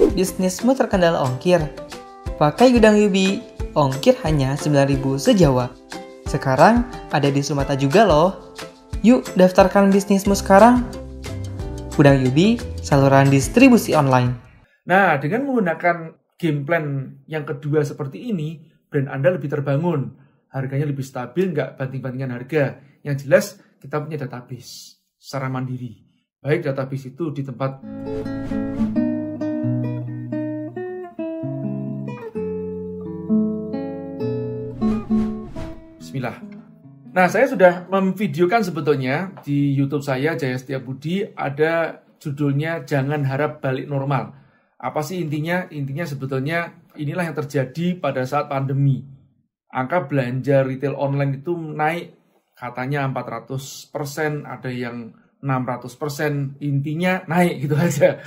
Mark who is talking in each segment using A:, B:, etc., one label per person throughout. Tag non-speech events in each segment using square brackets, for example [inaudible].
A: Bisnismu terkendala ongkir? Pakai Gudang Yubi, ongkir hanya 9.000 sejawa. Sekarang ada di Sumata juga loh. Yuk daftarkan bisnismu sekarang. Gudang Yubi, saluran distribusi online.
B: Nah, dengan menggunakan game plan yang kedua seperti ini, brand Anda lebih terbangun. Harganya lebih stabil, nggak banting-bantingan harga. Yang jelas, kita punya database secara mandiri. Baik database itu di tempat Bismillah. Nah, saya sudah memvideokan sebetulnya di YouTube saya Jaya Setia Budi ada judulnya Jangan Harap Balik Normal. Apa sih intinya? Intinya sebetulnya inilah yang terjadi pada saat pandemi. Angka belanja retail online itu naik katanya 400%, ada yang 600%, intinya naik gitu [laughs] aja.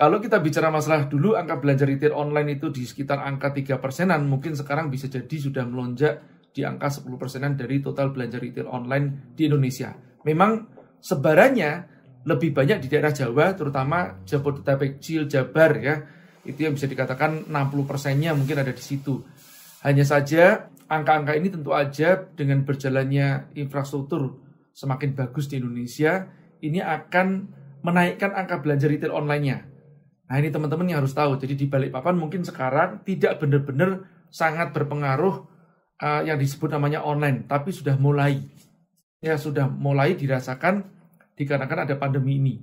B: Kalau kita bicara masalah dulu angka belanja retail online itu di sekitar angka 3 persenan, mungkin sekarang bisa jadi sudah melonjak di angka 10 persenan dari total belanja retail online di Indonesia. Memang sebarannya lebih banyak di daerah Jawa, terutama Jabodetabek, Cil, Jabar ya. Itu yang bisa dikatakan 60 persennya mungkin ada di situ. Hanya saja angka-angka ini tentu aja dengan berjalannya infrastruktur semakin bagus di Indonesia, ini akan menaikkan angka belanja retail online-nya. Nah ini teman-teman yang harus tahu. Jadi di balik papan mungkin sekarang tidak benar-benar sangat berpengaruh uh, yang disebut namanya online, tapi sudah mulai ya sudah mulai dirasakan dikarenakan ada pandemi ini.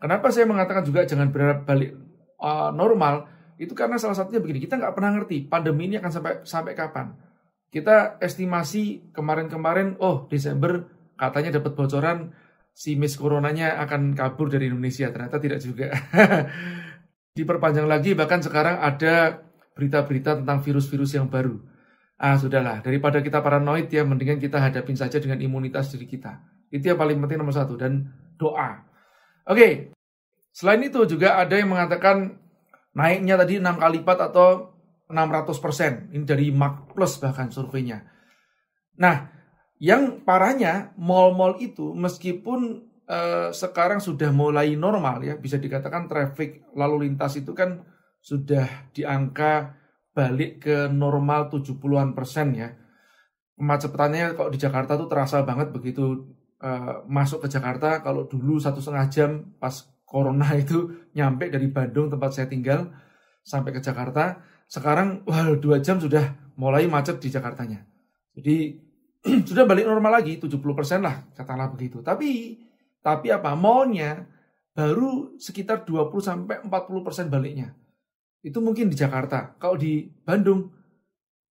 B: Kenapa saya mengatakan juga jangan berharap balik uh, normal? Itu karena salah satunya begini, kita nggak pernah ngerti pandemi ini akan sampai sampai kapan. Kita estimasi kemarin-kemarin, oh Desember katanya dapat bocoran si Miss Coronanya akan kabur dari Indonesia. Ternyata tidak juga. [laughs] Diperpanjang lagi, bahkan sekarang ada berita-berita tentang virus-virus yang baru. Ah, sudahlah. Daripada kita paranoid ya, mendingan kita hadapin saja dengan imunitas diri kita. Itu yang paling penting nomor satu. Dan doa. Oke. Selain itu juga ada yang mengatakan naiknya tadi 6 kali lipat atau 600 persen. Ini dari Mark Plus bahkan surveinya. Nah, yang parahnya mall-mall itu meskipun eh, sekarang sudah mulai normal ya, bisa dikatakan traffic lalu lintas itu kan sudah di angka balik ke normal 70-an persen ya. Kemacetannya kok di Jakarta tuh terasa banget begitu uh, masuk ke Jakarta. Kalau dulu satu setengah jam pas corona [laughs] itu nyampe dari Bandung tempat saya tinggal sampai ke Jakarta. Sekarang wah dua jam sudah mulai macet di Jakartanya. Jadi [clears throat] sudah balik normal lagi 70% lah katakanlah begitu. Tapi tapi apa? Mallnya baru sekitar 20 sampai 40% baliknya. Itu mungkin di Jakarta. Kalau di Bandung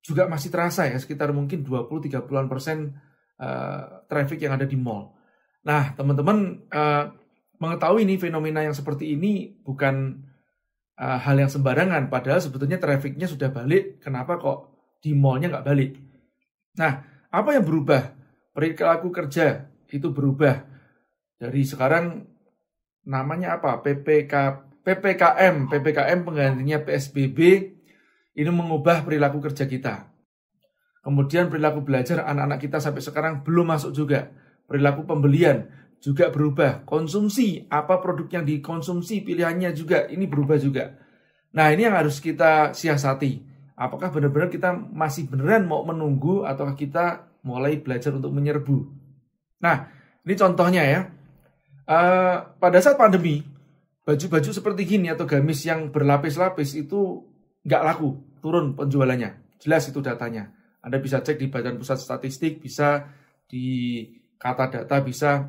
B: juga masih terasa ya sekitar mungkin 20-30an persen uh, traffic yang ada di mall. Nah, teman-teman uh, mengetahui ini fenomena yang seperti ini bukan uh, hal yang sembarangan. Padahal sebetulnya trafficnya sudah balik. Kenapa kok di mallnya nggak balik? Nah, apa yang berubah? Perilaku kerja itu berubah. Dari sekarang namanya apa? PPK PPKM, PPKM penggantinya PSBB ini mengubah perilaku kerja kita. Kemudian perilaku belajar anak-anak kita sampai sekarang belum masuk juga. Perilaku pembelian juga berubah. Konsumsi, apa produk yang dikonsumsi, pilihannya juga ini berubah juga. Nah ini yang harus kita siasati. Apakah benar-benar kita masih beneran mau menunggu atau kita mulai belajar untuk menyerbu. Nah ini contohnya ya. Uh, pada saat pandemi, baju-baju seperti gini atau gamis yang berlapis-lapis itu nggak laku, turun penjualannya. Jelas itu datanya. Anda bisa cek di Badan Pusat Statistik, bisa di kata data, bisa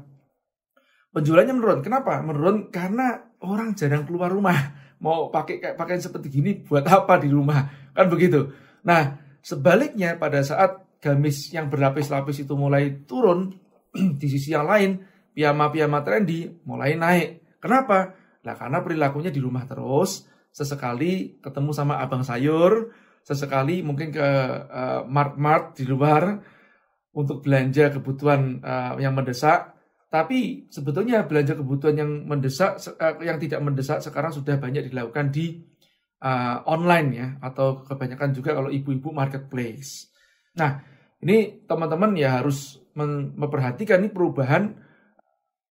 B: penjualannya menurun. Kenapa? Menurun karena orang jarang keluar rumah. [laughs] Mau pakai kayak pakaian seperti gini buat apa di rumah? Kan begitu. Nah, sebaliknya pada saat gamis yang berlapis-lapis itu mulai turun, [clears throat] di sisi yang lain, piyama-piyama trendy mulai naik. Kenapa? Nah karena perilakunya di rumah terus, sesekali ketemu sama abang sayur, sesekali mungkin ke uh, mart-mart di luar untuk belanja kebutuhan uh, yang mendesak. Tapi sebetulnya belanja kebutuhan yang mendesak, uh, yang tidak mendesak sekarang sudah banyak dilakukan di uh, online ya, atau kebanyakan juga kalau ibu-ibu marketplace. Nah, ini teman-teman ya harus memperhatikan ini perubahan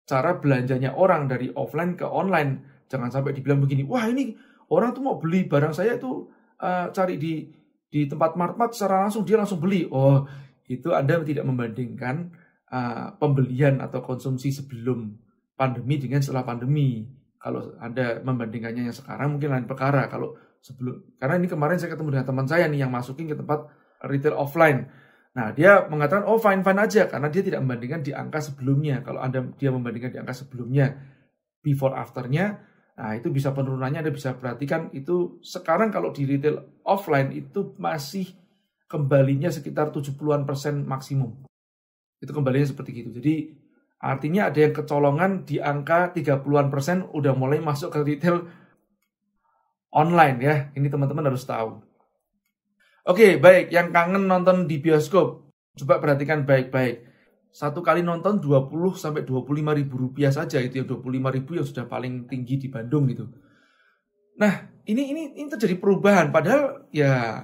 B: cara belanjanya orang dari offline ke online. Jangan sampai dibilang begini, wah ini orang tuh mau beli barang saya itu uh, cari di di tempat market secara langsung dia langsung beli. Oh, itu Anda tidak membandingkan uh, pembelian atau konsumsi sebelum pandemi dengan setelah pandemi. Kalau Anda membandingkannya yang sekarang mungkin lain perkara. Kalau sebelum karena ini kemarin saya ketemu dengan teman saya nih yang masukin ke tempat retail offline. Nah, dia mengatakan oh fine fine aja karena dia tidak membandingkan di angka sebelumnya. Kalau Anda dia membandingkan di angka sebelumnya before afternya Nah, itu bisa penurunannya Anda bisa perhatikan itu sekarang kalau di retail offline itu masih kembalinya sekitar 70-an persen maksimum. Itu kembalinya seperti itu. Jadi artinya ada yang kecolongan di angka 30-an persen udah mulai masuk ke retail online ya. Ini teman-teman harus tahu. Oke, baik. Yang kangen nonton di bioskop, coba perhatikan baik-baik satu kali nonton 20 sampai 25 ribu rupiah saja itu yang 25 ribu yang sudah paling tinggi di Bandung gitu. Nah ini ini ini terjadi perubahan padahal ya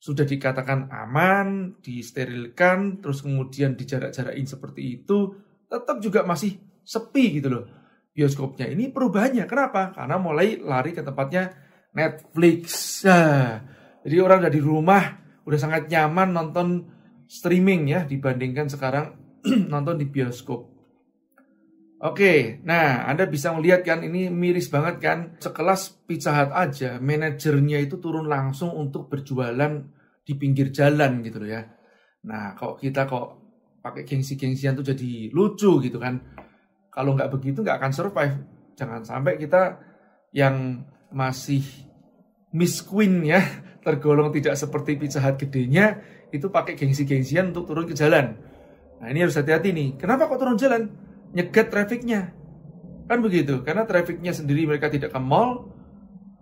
B: sudah dikatakan aman, disterilkan, terus kemudian dijarak-jarakin seperti itu, tetap juga masih sepi gitu loh bioskopnya. Ini perubahannya kenapa? Karena mulai lari ke tempatnya Netflix. Nah, jadi orang udah di rumah udah sangat nyaman nonton streaming ya dibandingkan sekarang [clears throat] nonton di bioskop. Oke, nah Anda bisa melihat kan ini miris banget kan. Sekelas Pizza Hut aja, manajernya itu turun langsung untuk berjualan di pinggir jalan gitu loh ya. Nah, kok kita kok pakai gengsi-gengsian tuh jadi lucu gitu kan. Kalau nggak begitu nggak akan survive. Jangan sampai kita yang masih Miss Queen ya, tergolong tidak seperti Pizza Hut gedenya, itu pakai gengsi-gengsian untuk turun ke jalan. Nah ini harus hati-hati nih. Kenapa kok turun jalan? Nyegat trafficnya. Kan begitu. Karena trafficnya sendiri mereka tidak ke mall.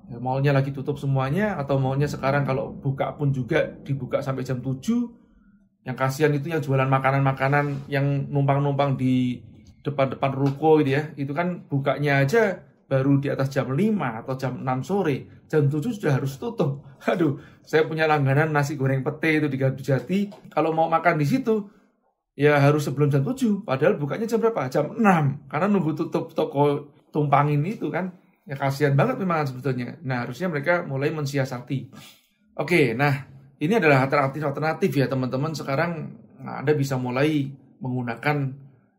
B: Ya, mallnya lagi tutup semuanya. Atau mallnya sekarang kalau buka pun juga dibuka sampai jam 7. Yang kasihan itu yang jualan makanan-makanan yang numpang-numpang di depan-depan ruko gitu ya. Itu kan bukanya aja baru di atas jam 5 atau jam 6 sore. Jam 7 sudah harus tutup. [laughs] Aduh, saya punya langganan nasi goreng pete itu di Gardu Jati. Kalau mau makan di situ, ya harus sebelum jam 7 padahal bukanya jam berapa? Jam 6 karena nunggu tutup toko tumpangin itu kan. Ya kasihan banget memang sebetulnya. Nah harusnya mereka mulai mensiasati. Oke nah ini adalah alternatif alternatif ya teman-teman. Sekarang nah, anda bisa mulai menggunakan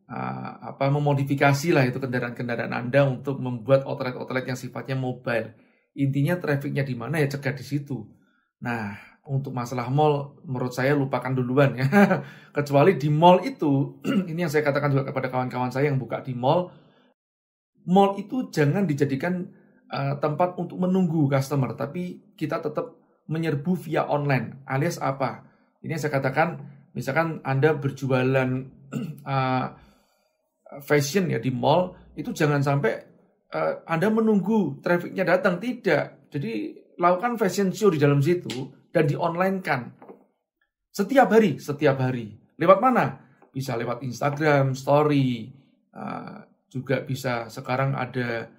B: uh, apa memodifikasi lah itu kendaraan-kendaraan anda untuk membuat outlet-outlet yang sifatnya mobile intinya trafficnya di mana ya cegah di situ nah untuk masalah mall menurut saya lupakan duluan ya. [laughs] Kecuali di mall itu, [clears throat] ini yang saya katakan juga kepada kawan-kawan saya yang buka di mall, mall itu jangan dijadikan uh, tempat untuk menunggu customer, tapi kita tetap menyerbu via online. Alias apa? Ini yang saya katakan, misalkan Anda berjualan uh, [clears throat] fashion ya di mall, itu jangan sampai uh, Anda menunggu trafficnya datang, tidak. Jadi lakukan fashion show di dalam situ, dan di online kan setiap hari, setiap hari. Lewat mana? Bisa lewat Instagram, Story, uh, juga bisa sekarang ada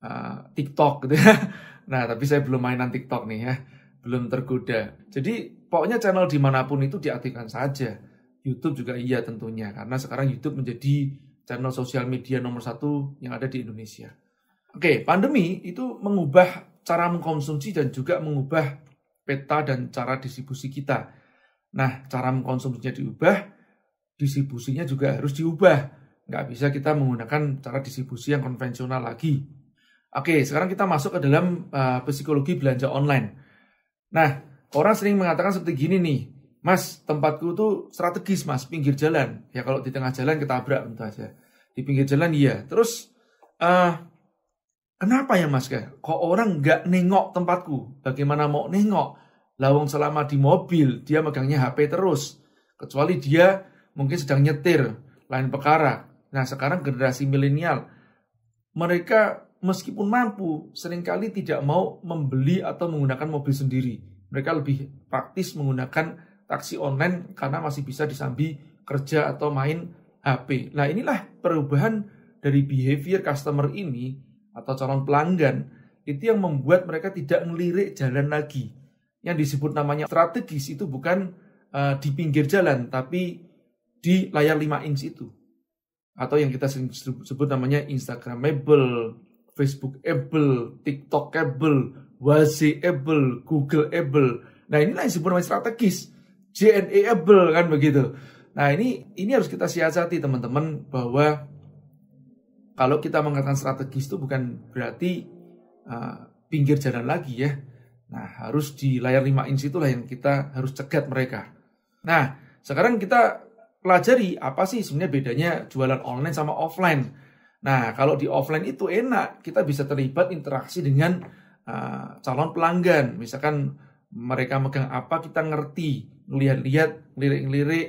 B: uh, TikTok gitu ya. [laughs] Nah, tapi saya belum mainan TikTok nih ya, belum tergoda. Jadi pokoknya channel di mana pun itu diaktifkan saja. YouTube juga iya tentunya, karena sekarang YouTube menjadi channel sosial media nomor satu yang ada di Indonesia. Oke, pandemi itu mengubah cara mengkonsumsi dan juga mengubah peta dan cara distribusi kita. Nah, cara mengkonsumsinya diubah, distribusinya juga harus diubah. Nggak bisa kita menggunakan cara distribusi yang konvensional lagi. Oke, sekarang kita masuk ke dalam uh, psikologi belanja online. Nah, orang sering mengatakan seperti gini nih, Mas, tempatku tuh strategis, Mas, pinggir jalan. Ya kalau di tengah jalan ketabrak tentu aja. Di pinggir jalan iya. Terus uh, Kenapa ya mas? Kok orang nggak nengok tempatku? Bagaimana mau nengok? Lawang selama di mobil, dia megangnya HP terus. Kecuali dia mungkin sedang nyetir, lain perkara. Nah sekarang generasi milenial, mereka meskipun mampu, sering kali tidak mau membeli atau menggunakan mobil sendiri. Mereka lebih praktis menggunakan taksi online karena masih bisa disambi kerja atau main HP. Nah inilah perubahan dari behavior customer ini atau calon pelanggan itu yang membuat mereka tidak ngelirik jalan lagi. Yang disebut namanya strategis itu bukan uh, di pinggir jalan, tapi di layar 5 inch itu. Atau yang kita sebut namanya Instagramable, Facebookable, TikTokable, Wazi-able, Google-able. Nah inilah yang disebut namanya strategis. JNE-able kan begitu. Nah ini ini harus kita siasati teman-teman bahwa kalau kita mengatakan strategis itu bukan berarti uh, pinggir jalan lagi ya. Nah harus di layar 5 inch itulah yang kita harus cegat mereka. Nah sekarang kita pelajari apa sih sebenarnya bedanya jualan online sama offline. Nah, kalau di offline itu enak, kita bisa terlibat interaksi dengan uh, calon pelanggan. Misalkan mereka megang apa, kita ngerti. Lihat-lihat, lirik-lirik,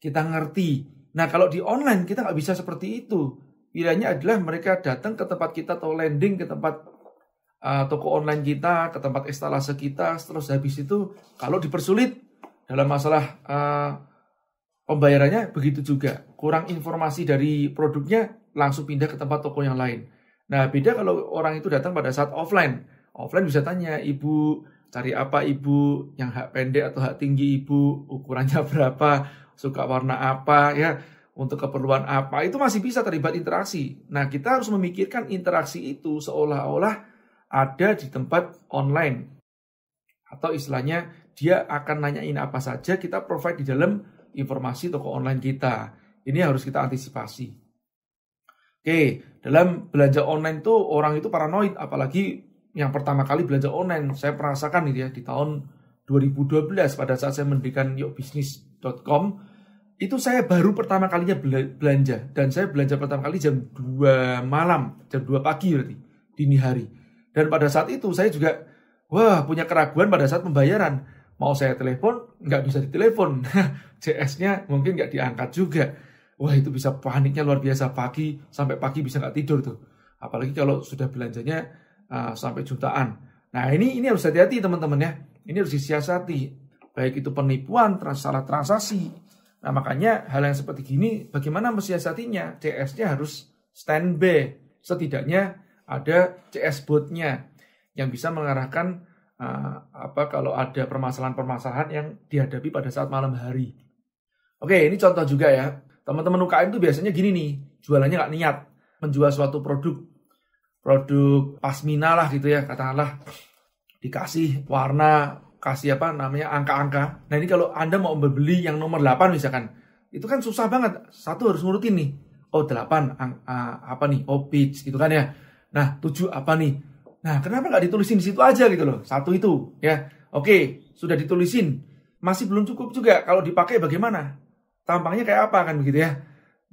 B: kita ngerti. Nah, kalau di online kita nggak bisa seperti itu. Pilihannya adalah mereka datang ke tempat kita atau landing ke tempat uh, toko online kita, ke tempat instalasi kita. Terus habis itu, kalau dipersulit dalam masalah uh, pembayarannya begitu juga. Kurang informasi dari produknya, langsung pindah ke tempat toko yang lain. Nah, beda kalau orang itu datang pada saat offline. Offline bisa tanya, ibu cari apa ibu, yang hak pendek atau hak tinggi ibu, ukurannya [laughs] berapa, suka warna apa, ya untuk keperluan apa, itu masih bisa terlibat interaksi. Nah, kita harus memikirkan interaksi itu seolah-olah ada di tempat online. Atau istilahnya, dia akan nanyain apa saja, kita provide di dalam informasi toko online kita. Ini harus kita antisipasi. Oke, dalam belanja online tuh orang itu paranoid, apalagi yang pertama kali belanja online. Saya merasakan itu ya di tahun 2012 pada saat saya mendirikan yukbisnis.com itu saya baru pertama kalinya belanja dan saya belanja pertama kali jam 2 malam, jam 2 pagi berarti dini hari. Dan pada saat itu saya juga wah punya keraguan pada saat pembayaran. Mau saya telepon nggak bisa ditelepon, [laughs] CS-nya mungkin nggak diangkat juga wah itu bisa paniknya luar biasa pagi sampai pagi bisa nggak tidur tuh. Apalagi kalau sudah belanjanya uh, sampai jutaan. Nah ini ini harus hati-hati teman-teman ya. Ini harus disiasati. Baik itu penipuan, salah transaksi. Nah makanya hal yang seperti gini bagaimana mensiasatinya? CS-nya harus standby. Setidaknya ada CS botnya yang bisa mengarahkan uh, apa kalau ada permasalahan-permasalahan yang dihadapi pada saat malam hari. Oke, ini contoh juga ya. Teman-teman UKM itu biasanya gini nih, jualannya nggak niat. Menjual suatu produk, produk pasmina lah gitu ya, katakanlah dikasih warna, kasih apa namanya angka-angka. Nah ini kalau Anda mau membeli yang nomor 8 misalkan, itu kan susah banget. Satu harus ngurutin nih. Oh 8, ang, uh, apa nih? Oh pitch gitu kan ya. Nah 7 apa nih? Nah kenapa nggak ditulisin di situ aja gitu loh. Satu itu ya. Oke, sudah ditulisin. Masih belum cukup juga. Kalau dipakai bagaimana? tampangnya kayak apa kan begitu ya.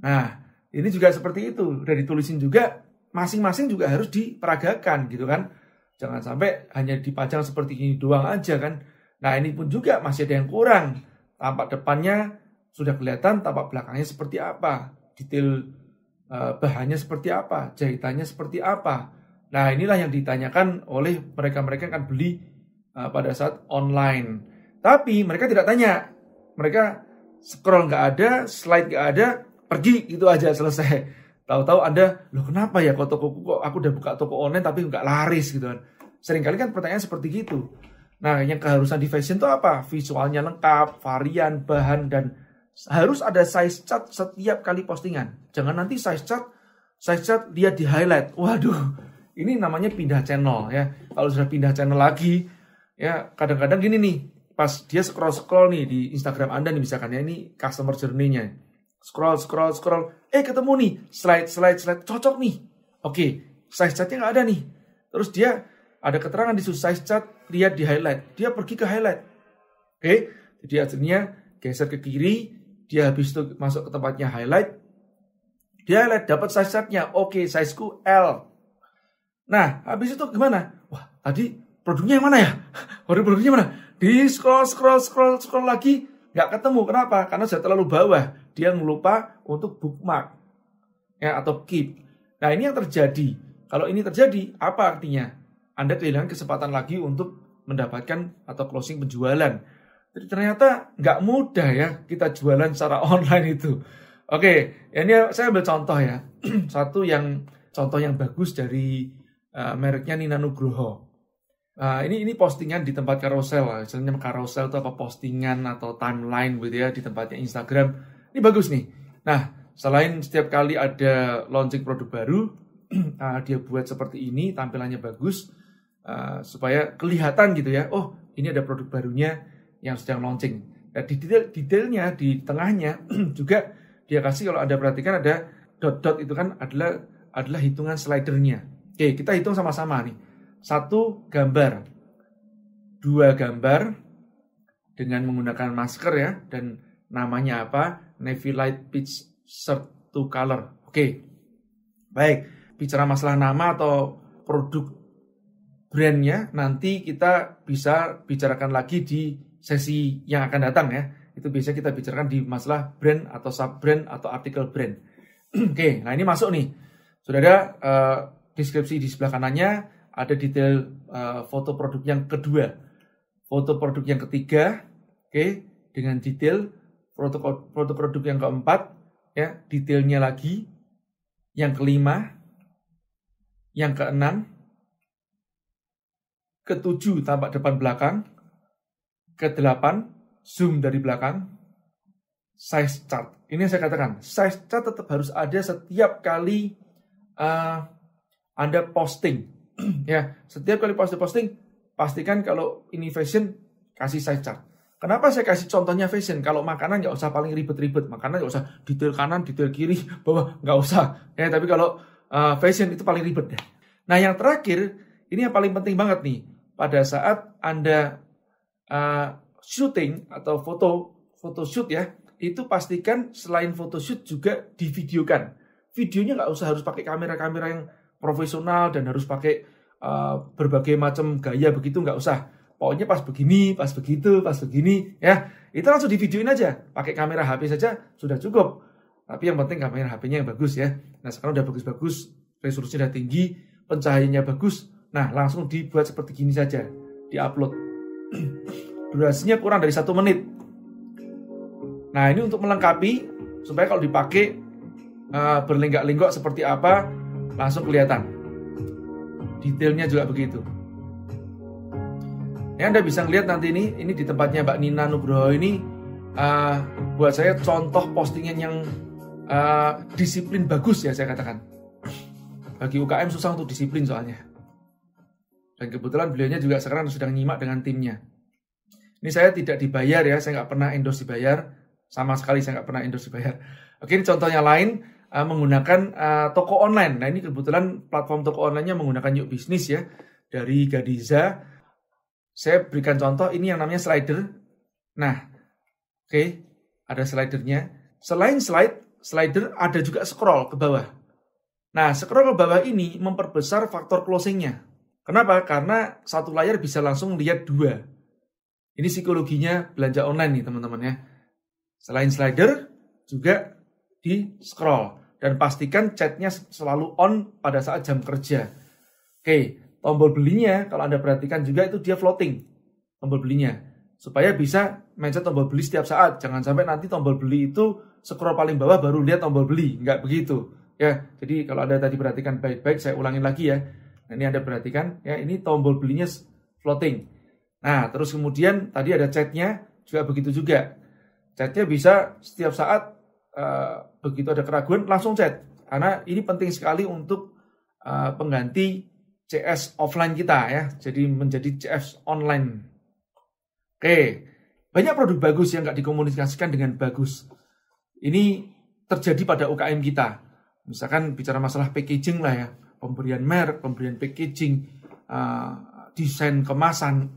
B: Nah, ini juga seperti itu. Udah ditulisin juga, masing-masing juga harus diperagakan gitu kan. Jangan sampai hanya dipajang seperti ini doang aja kan. Nah, ini pun juga masih ada yang kurang. Tampak depannya sudah kelihatan, tampak belakangnya seperti apa. Detail uh, bahannya seperti apa, jahitannya seperti apa. Nah, inilah yang ditanyakan oleh mereka-mereka yang akan beli uh, pada saat online. Tapi mereka tidak tanya. Mereka scroll nggak ada, slide nggak ada, pergi itu aja selesai. Tahu-tahu Anda, loh kenapa ya kok toko kok aku udah buka toko online tapi nggak laris gitu kan. Seringkali kan pertanyaan seperti gitu. Nah, yang keharusan di fashion itu apa? Visualnya lengkap, varian, bahan, dan harus ada size chart setiap kali postingan. Jangan nanti size chart, size chart lihat di highlight. Waduh, ini namanya pindah channel ya. Kalau sudah pindah channel lagi, ya kadang-kadang gini nih, pas dia scroll scroll nih di Instagram Anda nih misalkan ya ini customer journey-nya. Scroll scroll scroll, eh ketemu nih slide slide slide cocok nih. Oke, size chartnya nggak ada nih. Terus dia ada keterangan di size chart, lihat di highlight. Dia pergi ke highlight. Oke, jadi akhirnya geser ke kiri, dia habis itu masuk ke tempatnya highlight. Dia highlight dapat size chartnya. Oke, sizeku L. Nah, habis itu gimana? Wah, tadi produknya yang mana ya? [laughs] Waduh, produknya mana? Di scroll, scroll, scroll, scroll lagi, nggak ketemu. Kenapa? Karena sudah terlalu bawah. Dia lupa untuk bookmark ya atau keep. Nah ini yang terjadi. Kalau ini terjadi, apa artinya? Anda kehilangan kesempatan lagi untuk mendapatkan atau closing penjualan. Jadi ternyata nggak mudah ya kita jualan secara [laughs] online itu. Oke, ini saya ambil contoh ya. [clears throat] Satu yang contoh yang bagus dari uh, mereknya Nina Nugroho. Uh, ini ini postingan di tempat carousel, misalnya carousel itu apa postingan atau timeline gitu ya di tempatnya Instagram. Ini bagus nih. Nah, selain setiap kali ada launching produk baru, [clears throat] uh, dia buat seperti ini, tampilannya bagus. uh, supaya kelihatan gitu ya. Oh, ini ada produk barunya yang sedang launching. Dan di detail detailnya di tengahnya [clears throat] juga dia kasih kalau ada perhatikan ada dot-dot itu kan adalah adalah hitungan slidernya. Oke, kita hitung sama-sama nih. Satu gambar, dua gambar dengan menggunakan masker ya dan namanya apa? Navy Light Pitch Shirt to Color. Oke, baik. Bicara masalah nama atau produk brandnya nanti kita bisa bicarakan lagi di sesi yang akan datang ya. Itu biasa kita bicarakan di masalah brand atau sub brand atau artikel brand. [clears throat] Oke, nah ini masuk nih. Sudah ada uh, deskripsi di sebelah kanannya, ada detail uh, foto produk yang kedua, foto produk yang ketiga, oke, okay, dengan detail foto, foto produk yang keempat, ya, detailnya lagi, yang kelima, yang keenam, ketujuh tampak depan belakang, kedelapan zoom dari belakang, size chart. Ini yang saya katakan, size chart tetap harus ada setiap kali uh, Anda posting. [clears throat] ya, setiap kali posting posting pastikan kalau ini fashion kasih size chart. Kenapa saya kasih contohnya fashion? Kalau makanan nggak usah paling ribet-ribet, makanan nggak usah detail kanan, detail kiri, [laughs] bawah nggak usah. Ya, tapi kalau uh, fashion itu paling ribet deh. Nah, yang terakhir ini yang paling penting banget nih. Pada saat Anda uh, shooting atau foto foto shoot ya, itu pastikan selain foto shoot juga divideokan videonya nggak usah harus pakai kamera-kamera yang profesional dan harus pakai uh, berbagai macam gaya begitu nggak usah. Pokoknya pas begini, pas begitu, pas begini, ya itu langsung di videoin aja. Pakai kamera HP saja sudah cukup. Tapi yang penting kamera HP-nya yang bagus ya. Nah sekarang udah bagus-bagus, resolusinya udah tinggi, pencahayaannya bagus. Nah langsung dibuat seperti gini saja, diupload. [clears throat] Durasinya kurang dari satu menit. Nah ini untuk melengkapi supaya kalau dipakai uh, berlenggak-lenggok seperti apa langsung kelihatan. Detailnya juga begitu. Ya Anda bisa lihat nanti ini, ini di tempatnya Mbak Nina Nugroho ini uh, buat saya contoh postingan yang uh, disiplin bagus ya saya katakan. Bagi UKM susah untuk disiplin soalnya. Dan kebetulan beliaunya juga sekarang sedang nyimak dengan timnya. Ini saya tidak dibayar ya, saya nggak pernah endorse dibayar. Sama sekali saya nggak pernah endorse dibayar. Oke, ini contohnya lain uh, menggunakan uh, toko online. Nah ini kebetulan platform toko online-nya menggunakan Yuk Bisnis ya dari Gadiza. Saya berikan contoh ini yang namanya slider. Nah, oke, okay, ada slidernya. Selain slide, slider ada juga scroll ke bawah. Nah, scroll ke bawah ini memperbesar faktor closingnya. Kenapa? Karena satu layar bisa langsung lihat dua. Ini psikologinya belanja online nih teman-teman ya. Selain slider, juga di scroll dan pastikan chatnya selalu on pada saat jam kerja. Oke, tombol belinya kalau Anda perhatikan juga itu dia floating tombol belinya supaya bisa mencet tombol beli setiap saat. Jangan sampai nanti tombol beli itu scroll paling bawah baru lihat tombol beli, nggak begitu. Ya, jadi kalau Anda tadi perhatikan baik-baik, saya ulangin lagi ya. Nah, ini Anda perhatikan, ya ini tombol belinya floating. Nah, terus kemudian tadi ada chatnya juga begitu juga. Chatnya bisa setiap saat uh, begitu ada keraguan langsung chat karena ini penting sekali untuk uh, pengganti CS offline kita ya. Jadi menjadi CS online. Oke. Banyak produk bagus yang nggak dikomunikasikan dengan bagus. Ini terjadi pada UKM kita. Misalkan bicara masalah packaging lah ya. Pemberian merek pemberian packaging uh, desain kemasan.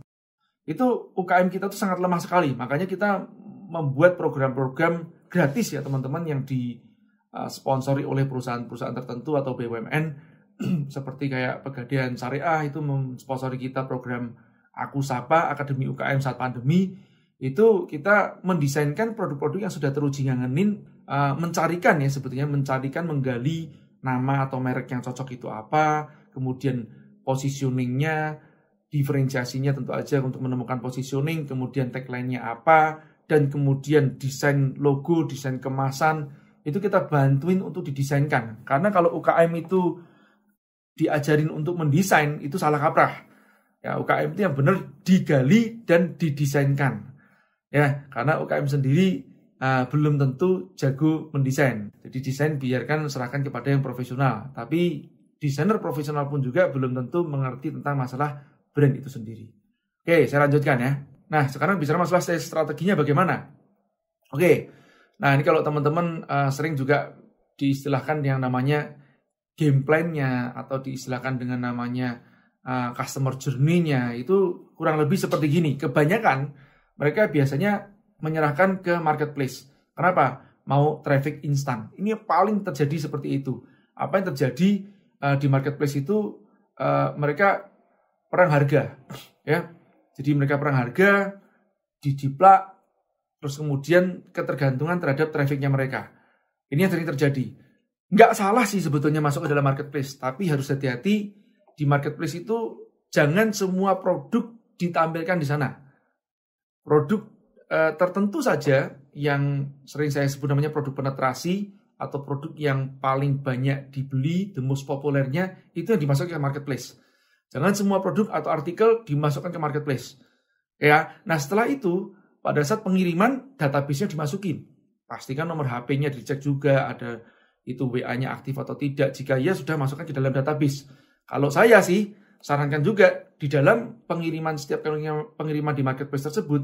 B: Itu UKM kita tuh sangat lemah sekali. Makanya kita membuat program-program gratis ya teman-teman yang disponsori oleh perusahaan-perusahaan tertentu atau BUMN [clears throat] seperti kayak Pegadaian Syariah itu mensponsori kita program Aku Sapa Akademi UKM saat pandemi itu kita mendesainkan produk-produk yang sudah teruji ngangenin uh, mencarikan ya sebetulnya mencarikan menggali nama atau merek yang cocok itu apa kemudian positioningnya diferensiasinya tentu aja untuk menemukan positioning kemudian tagline-nya apa dan kemudian desain logo, desain kemasan itu kita bantuin untuk didesainkan. Karena kalau UKM itu diajarin untuk mendesain itu salah kaprah. Ya, UKM itu yang benar digali dan didesainkan. Ya, karena UKM sendiri uh, belum tentu jago mendesain. Jadi desain biarkan serahkan kepada yang profesional. Tapi desainer profesional pun juga belum tentu mengerti tentang masalah brand itu sendiri. Oke, saya lanjutkan ya. Nah, sekarang bicara masalah strateginya bagaimana? Oke, nah ini kalau teman-teman uh, sering juga diistilahkan yang namanya game plan-nya atau diistilahkan dengan namanya uh, customer journey-nya itu kurang lebih seperti gini. Kebanyakan mereka biasanya menyerahkan ke marketplace. Kenapa? Mau traffic instan. Ini paling terjadi seperti itu. Apa yang terjadi uh, di marketplace itu uh, mereka perang harga, [sniffs] ya jadi mereka perang harga, dijiplak, terus kemudian ketergantungan terhadap trafficnya mereka. Ini yang sering terjadi. Nggak salah sih sebetulnya masuk ke dalam marketplace, tapi harus hati-hati di marketplace itu jangan semua produk ditampilkan di sana. Produk eh, tertentu saja yang sering saya sebut namanya produk penetrasi atau produk yang paling banyak dibeli, the most populernya itu yang dimasukkan ke marketplace. Jangan semua produk atau artikel dimasukkan ke marketplace. Ya, nah setelah itu pada saat pengiriman database-nya dimasukin. Pastikan nomor HP-nya dicek juga ada itu WA-nya aktif atau tidak. Jika ya sudah masukkan ke dalam database. Kalau saya sih sarankan juga di dalam pengiriman setiap pengiriman di marketplace tersebut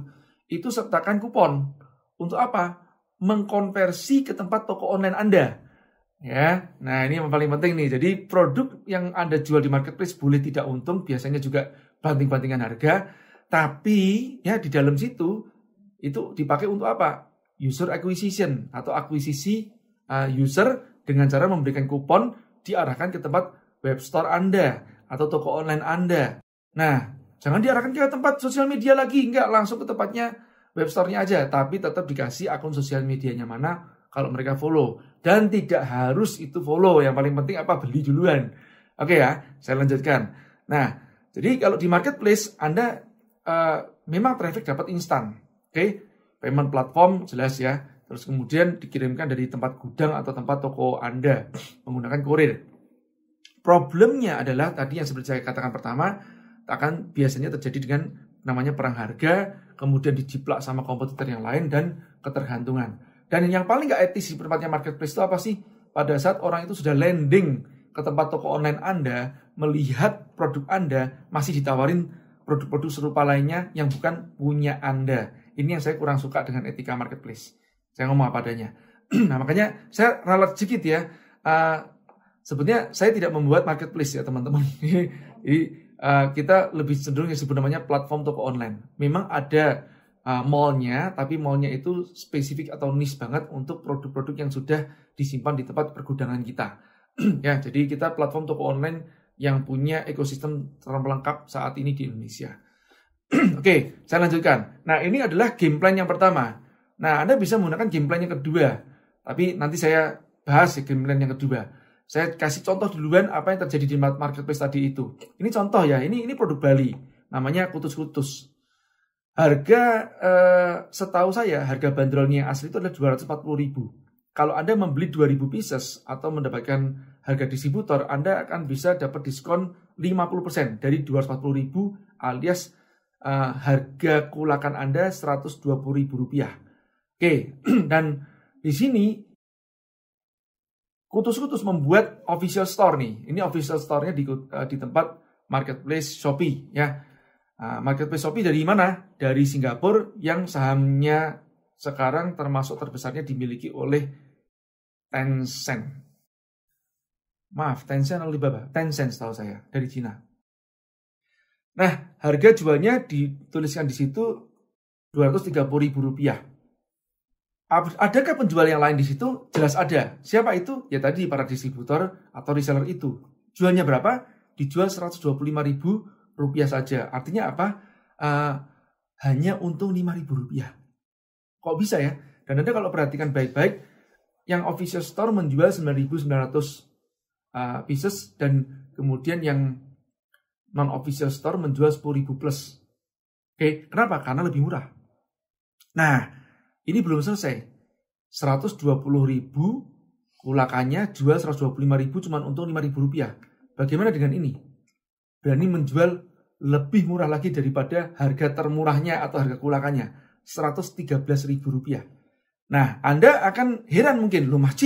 B: itu sertakan kupon. Untuk apa? Mengkonversi ke tempat toko online Anda. Ya, nah ini yang paling penting nih. Jadi produk yang Anda jual di marketplace boleh tidak untung, biasanya juga banting-bantingan harga, tapi ya di dalam situ itu dipakai untuk apa? User acquisition atau akuisisi uh, user dengan cara memberikan kupon diarahkan ke tempat web store Anda atau toko online Anda. Nah, jangan diarahkan ke tempat sosial media lagi, enggak langsung ke tempatnya web store-nya aja, tapi tetap dikasih akun sosial medianya mana kalau mereka follow. Dan tidak harus itu follow. Yang paling penting apa? Beli duluan. Oke ya saya lanjutkan. Nah jadi kalau di marketplace anda uh, memang traffic dapat instan. Oke payment platform jelas ya terus kemudian dikirimkan dari tempat gudang atau tempat toko anda menggunakan kurir problemnya adalah tadi yang seperti saya katakan pertama akan biasanya terjadi dengan namanya perang harga kemudian dijiplak sama kompetitor yang lain dan ketergantungan dan yang paling nggak etis di tempatnya marketplace itu apa sih? Pada saat orang itu sudah landing ke tempat toko online Anda, melihat produk Anda, masih ditawarin produk-produk serupa lainnya yang bukan punya Anda. Ini yang saya kurang suka dengan etika marketplace. Saya ngomong apa adanya. [clears throat] nah makanya saya ralat sedikit ya. Uh, sebetulnya saya tidak membuat marketplace ya teman-teman. [laughs] Jadi uh, kita lebih cenderung yang disebut namanya platform toko online. Memang ada uh, mallnya, tapi mallnya itu spesifik atau niche banget untuk produk-produk yang sudah disimpan di tempat pergudangan kita. [clears throat] ya, jadi kita platform toko online yang punya ekosistem terlengkap saat ini di Indonesia. [clears throat] Oke, saya lanjutkan. Nah, ini adalah game plan yang pertama. Nah, Anda bisa menggunakan game plan yang kedua. Tapi nanti saya bahas ya game plan yang kedua. Saya kasih contoh duluan apa yang terjadi di marketplace tadi itu. Ini contoh ya, ini ini produk Bali. Namanya kutus-kutus. Harga eh, setahu saya harga bandrolnya yang asli itu adalah 240 ribu. Kalau Anda membeli 2000 pieces atau mendapatkan harga distributor, Anda akan bisa dapat diskon 50% dari 240 ribu alias uh, harga kulakan Anda 120 ribu rupiah. Oke, [clears throat] dan di sini Kutus-Kutus membuat official store nih. Ini official store-nya di, uh, di tempat marketplace Shopee ya. Nah, marketplace Shopee dari mana? Dari Singapura yang sahamnya sekarang termasuk terbesarnya dimiliki oleh Tencent. Maaf, Tencent Alibaba. Tencent setahu saya, dari Cina. Nah, harga jualnya dituliskan di situ 230 ribu rupiah. Adakah penjual yang lain di situ? Jelas ada. Siapa itu? Ya tadi para distributor atau reseller itu. Jualnya berapa? Dijual 125 ribu rupiah saja. Artinya apa? Uh, hanya untung 5.000 rupiah. Kok bisa ya? Dan Anda kalau perhatikan baik-baik, yang official store menjual 9.900 uh, pieces dan kemudian yang non-official store menjual 10.000 plus. Oke, kenapa? Karena lebih murah. Nah, ini belum selesai. 120.000 kulakannya jual 125.000 cuma untung 5.000 rupiah. Bagaimana dengan ini? Berani menjual lebih murah lagi daripada harga termurahnya atau harga kulakannya. 113 ribu rupiah. Nah, Anda akan heran mungkin, loh Mas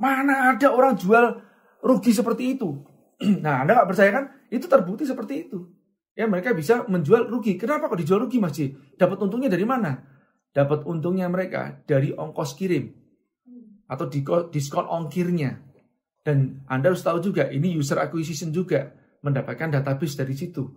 B: mana ada orang jual rugi seperti itu? [clears throat] nah, Anda nggak percaya kan? Itu terbukti seperti itu. Ya, mereka bisa menjual rugi. Kenapa kok dijual rugi, Mas? Dapat untungnya dari mana? Dapat untungnya mereka dari ongkos kirim atau diskon ongkirnya. Dan Anda harus tahu juga, ini user acquisition juga mendapatkan database dari situ.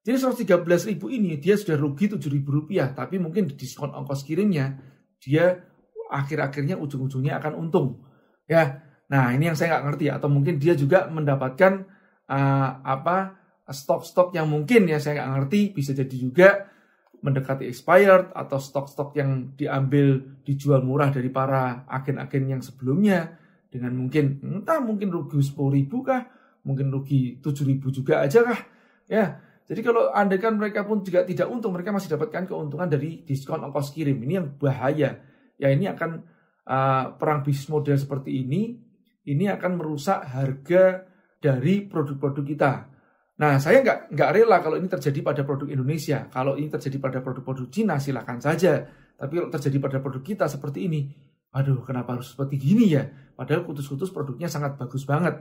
B: Jadi 113 ribu ini dia sudah rugi 7 ribu rupiah, tapi mungkin diskon ongkos kirimnya dia akhir-akhirnya ujung-ujungnya akan untung. Ya, nah ini yang saya nggak ngerti atau mungkin dia juga mendapatkan uh, apa stok-stok yang mungkin ya saya nggak ngerti bisa jadi juga mendekati expired atau stok-stok yang diambil dijual murah dari para agen-agen yang sebelumnya dengan mungkin entah mungkin rugi 10 ribu kah mungkin rugi 7 ribu juga aja kah ya jadi kalau anda kan mereka pun juga tidak untung, mereka masih dapatkan keuntungan dari diskon ongkos kirim. Ini yang bahaya. Ya ini akan uh, perang bisnis model seperti ini, ini akan merusak harga dari produk-produk kita. Nah, saya nggak nggak rela kalau ini terjadi pada produk Indonesia. Kalau ini terjadi pada produk-produk Cina, silakan saja. Tapi kalau terjadi pada produk kita seperti ini, aduh, kenapa harus seperti gini ya? Padahal kutus-kutus produknya sangat bagus banget.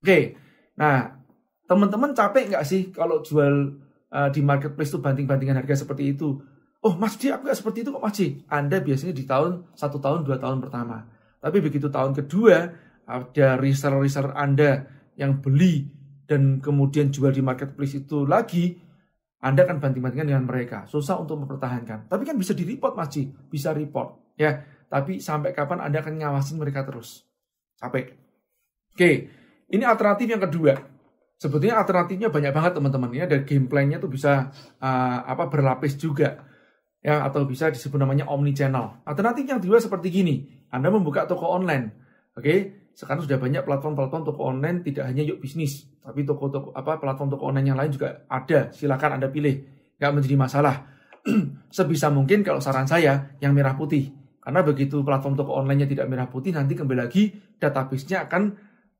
B: Oke, nah Teman-teman capek nggak sih kalau jual uh, di marketplace itu banting-bantingan harga seperti itu? Oh Mas Ji, aku nggak seperti itu kok Mas Ji. Anda biasanya di tahun, satu tahun, dua tahun pertama. Tapi begitu tahun kedua, ada reseller-reseller Anda yang beli dan kemudian jual di marketplace itu lagi, Anda akan banting-bantingan dengan mereka. Susah untuk mempertahankan. Tapi kan bisa di-report Mas Ji, bisa report. ya. Tapi sampai kapan Anda akan ngawasin mereka terus? Capek. Oke, ini alternatif yang kedua sebetulnya alternatifnya banyak banget teman-teman ya dan gameplaynya tuh bisa uh, apa berlapis juga ya atau bisa disebut namanya omni channel. Alternatif yang kedua seperti gini, Anda membuka toko online. Oke, okay? Sekarang sudah banyak platform-platform toko online tidak hanya yuk bisnis, tapi toko-toko apa platform toko online yang lain juga ada. Silakan Anda pilih, nggak menjadi masalah. [clears throat] Sebisa mungkin kalau saran saya yang merah putih. Karena begitu platform toko online-nya tidak merah putih, nanti kembali lagi database-nya akan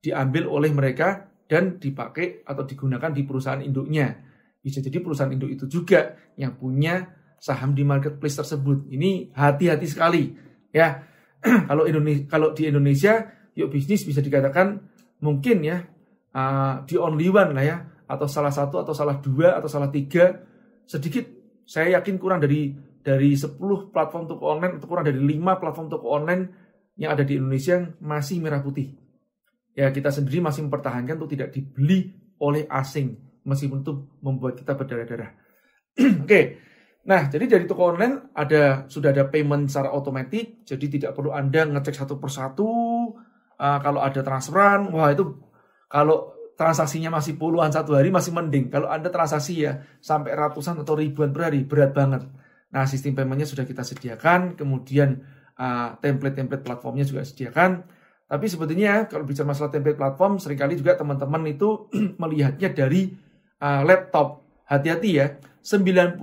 B: diambil oleh mereka dan dipakai atau digunakan di perusahaan induknya. Bisa jadi perusahaan induk itu juga yang punya saham di marketplace tersebut. Ini hati-hati sekali ya. [clears throat] kalau Indonesia kalau di Indonesia yuk bisnis bisa dikatakan mungkin ya uh, di only one lah ya atau salah satu atau salah dua atau salah tiga sedikit saya yakin kurang dari dari 10 platform toko online atau kurang dari 5 platform toko online yang ada di Indonesia yang masih merah putih ya kita sendiri masih mempertahankan untuk tidak dibeli oleh asing meskipun itu membuat kita berdarah-darah. [clears throat] Oke. Okay. Nah, jadi dari toko online ada sudah ada payment secara otomatis, jadi tidak perlu Anda ngecek satu persatu uh, kalau ada transferan, wah itu kalau transaksinya masih puluhan satu hari masih mending. Kalau Anda transaksi ya sampai ratusan atau ribuan per hari berat banget. Nah, sistem paymentnya sudah kita sediakan, kemudian uh, template-template platformnya juga sediakan. Tapi sebetulnya kalau bicara masalah template platform, sering kali juga teman-teman itu [clears throat] melihatnya dari uh, laptop. Hati-hati ya, 95%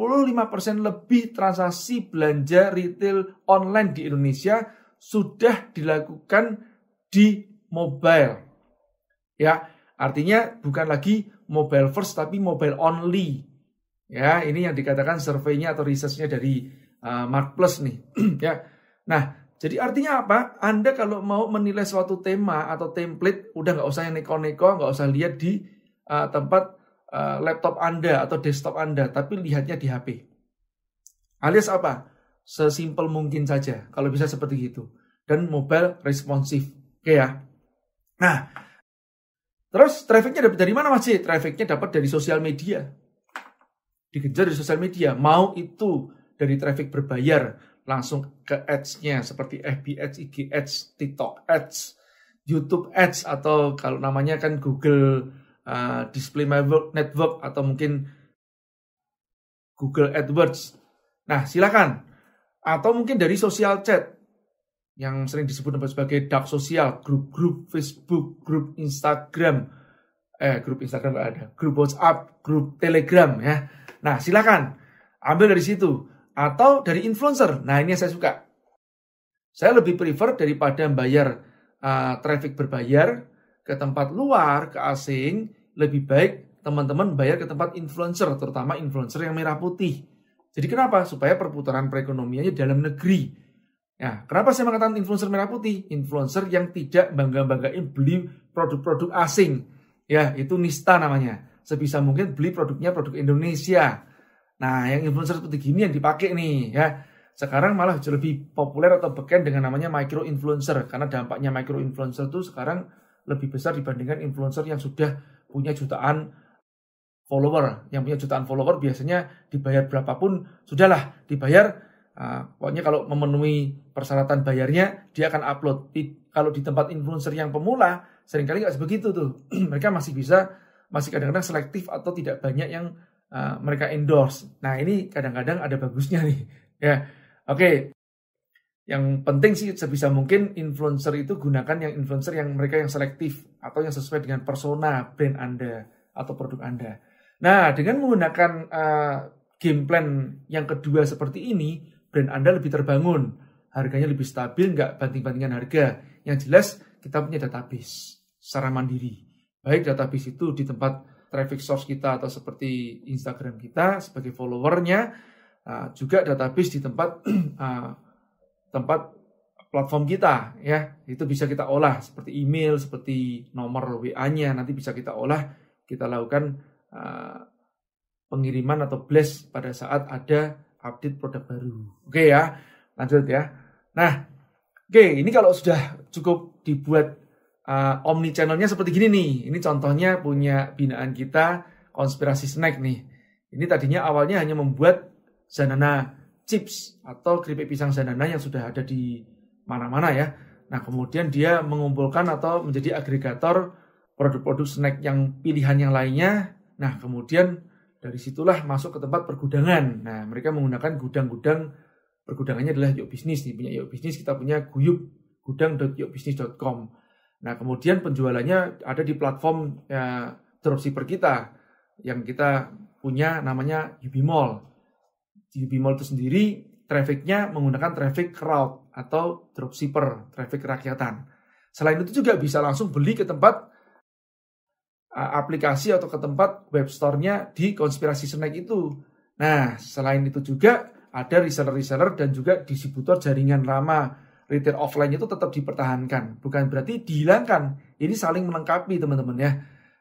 B: lebih transaksi belanja retail online di Indonesia sudah dilakukan di mobile. Ya, artinya bukan lagi mobile first tapi mobile only. Ya, ini yang dikatakan surveinya atau researchnya dari uh, Mark Plus nih. [clears throat] ya. Nah, jadi artinya apa? Anda kalau mau menilai suatu tema atau template, udah nggak usah yang neko-neko, nggak usah lihat di uh, tempat uh, laptop Anda atau desktop Anda, tapi lihatnya di HP. Alias apa? Sesimpel mungkin saja, kalau bisa seperti itu. Dan mobile responsif. Oke ya. Nah, terus trafficnya dapat dari mana masih? Trafficnya dapat dari sosial media. Dikejar dari sosial media. Mau itu dari traffic berbayar, langsung ke ads-nya seperti FB Ads, IG Ads, TikTok Ads, YouTube Ads atau kalau namanya kan Google uh, Display Network atau mungkin Google AdWords. Nah, silakan. Atau mungkin dari social chat yang sering disebut sebagai dark sosial, grup-grup Facebook, grup Instagram, eh grup Instagram nggak ada, grup WhatsApp, grup Telegram ya. Nah, silakan ambil dari situ atau dari influencer. Nah, ini yang saya suka. Saya lebih prefer daripada bayar uh, traffic berbayar ke tempat luar, ke asing, lebih baik teman-teman bayar ke tempat influencer, terutama influencer yang merah putih. Jadi kenapa? Supaya perputaran perekonomiannya dalam negeri. Ya, kenapa saya mengatakan influencer merah putih? Influencer yang tidak bangga-banggain beli produk-produk asing. Ya, itu nista namanya. sebisa mungkin beli produknya produk Indonesia. Nah, yang influencer seperti gini yang dipakai nih ya. Sekarang malah lebih populer atau beken dengan namanya micro influencer karena dampaknya micro influencer itu sekarang lebih besar dibandingkan influencer yang sudah punya jutaan follower. Yang punya jutaan follower biasanya dibayar berapapun sudahlah dibayar Uh, pokoknya kalau memenuhi persyaratan bayarnya, dia akan upload. Di, kalau di tempat influencer yang pemula, sering kali nggak sebegitu tuh. [clears throat] mereka masih bisa, masih kadang-kadang selektif atau tidak banyak yang uh, mereka endorse. Nah ini kadang-kadang ada bagusnya nih. [laughs] Ya, oke. Okay. Yang penting sih sebisa mungkin influencer itu gunakan yang influencer yang mereka yang selektif atau yang sesuai dengan persona brand Anda atau produk Anda. Nah, dengan menggunakan uh, game plan yang kedua seperti ini, brand Anda lebih terbangun, harganya lebih stabil, nggak banting-bantingan harga. Yang jelas kita punya database secara mandiri. Baik database itu di tempat traffic source kita atau seperti Instagram kita sebagai followernya, uh, juga database di tempat uh, [clears throat] tempat platform kita ya itu bisa kita olah seperti email seperti nomor WA-nya nanti bisa kita olah kita lakukan uh, pengiriman atau blast pada saat ada update produk baru. Oke ya, lanjut ya. Nah, oke ini kalau sudah cukup dibuat uh, omni channelnya seperti gini nih. Ini contohnya punya binaan kita konspirasi snack nih. Ini tadinya awalnya hanya membuat zanana chips atau keripik pisang zanana yang sudah ada di mana-mana ya. Nah, kemudian dia mengumpulkan atau menjadi agregator produk-produk snack yang pilihan yang lainnya. Nah, kemudian dari situlah masuk ke tempat pergudangan. Nah, mereka menggunakan gudang-gudang pergudangannya adalah Yuk Bisnis nih. Punya Yuk Bisnis kita punya guyub gudang.yukbisnis.com. Nah, kemudian penjualannya ada di platform ya, dropshipper kita yang kita punya namanya Yubi Mall. Di Yubi Mall itu sendiri trafficnya menggunakan traffic crowd atau dropshipper, traffic rakyatan. Selain itu juga bisa langsung beli ke tempat aplikasi atau ke tempat web store-nya di konspirasi snack itu. Nah, selain itu juga ada reseller-reseller dan juga distributor jaringan lama retail offline itu tetap dipertahankan. Bukan berarti dihilangkan. Ini saling melengkapi teman-teman ya.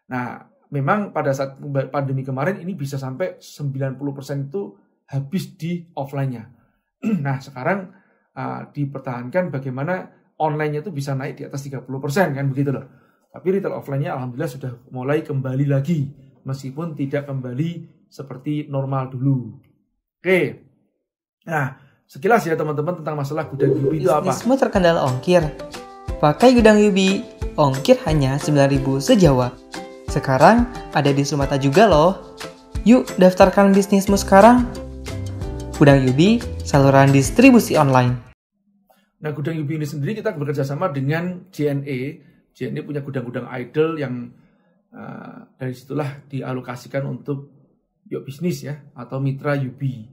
B: Nah, memang pada saat pandemi kemarin ini bisa sampai 90% itu habis di offline-nya. [clears throat] nah, sekarang uh, dipertahankan bagaimana online-nya itu bisa naik di atas 30% kan begitu loh. Tapi retail offline-nya alhamdulillah sudah mulai kembali lagi meskipun tidak kembali seperti normal dulu. Oke. Nah, sekilas ya teman-teman tentang masalah gudang Yubi itu apa?
A: Bisnismu terkendala ongkir. Pakai gudang Yubi, ongkir hanya 9000 sejawa. Sekarang ada di Sumata juga loh. Yuk daftarkan bisnismu sekarang. Gudang Yubi, saluran distribusi online.
B: Nah, gudang Yubi ini sendiri kita bekerja sama dengan JNE JNE punya gudang-gudang idol yang uh, dari situlah dialokasikan untuk yuk bisnis ya atau mitra Yubi.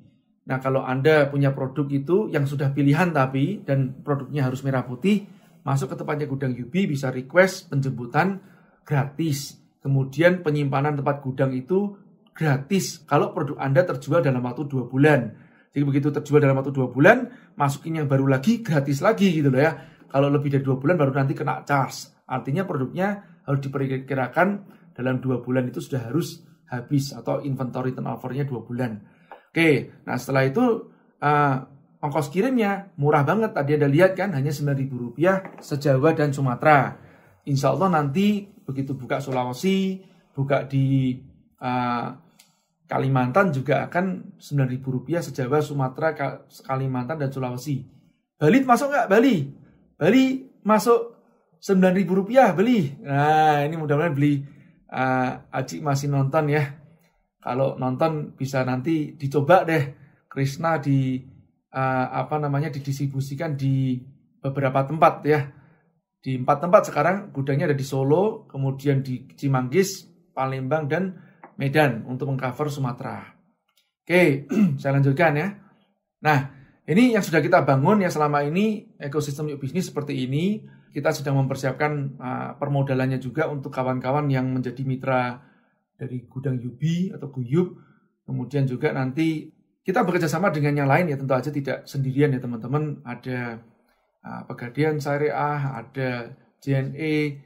B: Nah kalau Anda punya produk itu yang sudah pilihan tapi dan produknya harus merah putih, masuk ke tempatnya gudang Yubi bisa request penjemputan gratis. Kemudian penyimpanan tempat gudang itu gratis kalau produk Anda terjual dalam waktu dua bulan. Jadi begitu terjual dalam waktu dua bulan, masukin yang baru lagi gratis lagi gitu loh ya. Kalau lebih dari dua bulan baru nanti kena charge. Artinya produknya harus diperkirakan dalam dua bulan itu sudah harus habis atau inventory turnovernya dua bulan. Oke, nah setelah itu uh, ongkos kirimnya murah banget. Tadi Anda lihat kan hanya Rp9.000 sejawa dan Sumatera. Insya Allah nanti begitu buka Sulawesi, buka di uh, Kalimantan juga akan Rp9.000 sejawa Sumatera, Kalimantan dan Sulawesi. Bali masuk nggak Bali? Bali masuk ribu rupiah beli. Nah ini mudah-mudahan beli uh, Aci masih nonton ya. Kalau nonton bisa nanti dicoba deh Krishna di uh, apa namanya didistribusikan di beberapa tempat ya. Di empat tempat sekarang gudangnya ada di Solo, kemudian di Cimanggis, Palembang dan Medan untuk mengcover Sumatera. Oke, [clears throat] saya lanjutkan ya. Nah, ini yang sudah kita bangun ya selama ini ekosistem bisnis seperti ini kita sedang mempersiapkan uh, permodalannya juga untuk kawan-kawan yang menjadi mitra dari gudang Yubi atau Guyub. Kemudian juga nanti kita bekerja sama dengan yang lain ya tentu aja tidak sendirian ya teman-teman. Ada uh, Pegadaian Syariah, ada JNE,